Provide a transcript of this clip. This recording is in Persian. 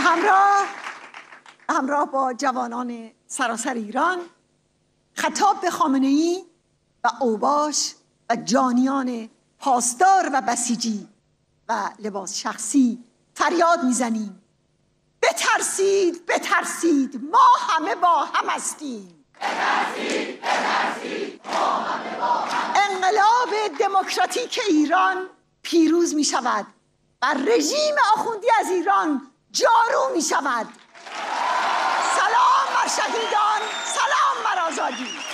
همراه همراه با جوانان سراسر ایران خطاب به خامنه ای و اوباش و جانیان پاسدار و بسیجی و لباس شخصی فریاد می‌زنیم. بترسید بترسید ما همه با هم هستیم. انقلاب دموکراتیک ایران پیروز می شود و رژیم آخوندی از ایران جارو می شود سلام بر شهیدان سلام بر آزادی.